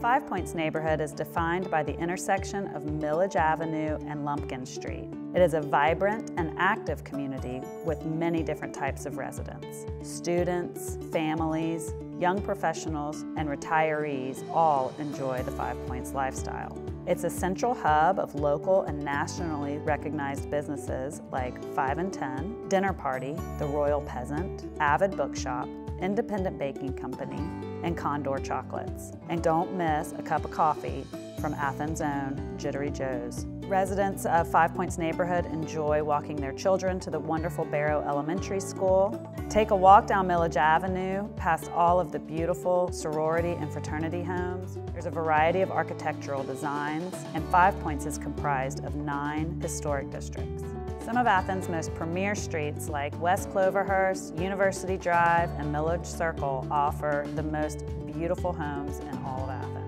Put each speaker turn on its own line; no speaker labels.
Five Points neighborhood is defined by the intersection of Milledge Avenue and Lumpkin Street. It is a vibrant and active community with many different types of residents. Students, families, young professionals, and retirees all enjoy the Five Points lifestyle. It's a central hub of local and nationally recognized businesses like 5 and 10, Dinner Party, The Royal Peasant, Avid Bookshop, Independent Baking Company, and Condor Chocolates. And don't miss a cup of coffee from Athens' own Jittery Joe's. Residents of Five Points neighborhood enjoy walking their children to the wonderful Barrow Elementary School. Take a walk down Milledge Avenue past all of the beautiful sorority and fraternity homes. There's a variety of architectural designs and Five Points is comprised of nine historic districts. Some of Athens' most premier streets like West Cloverhurst, University Drive, and Milledge Circle offer the most beautiful homes in all of Athens.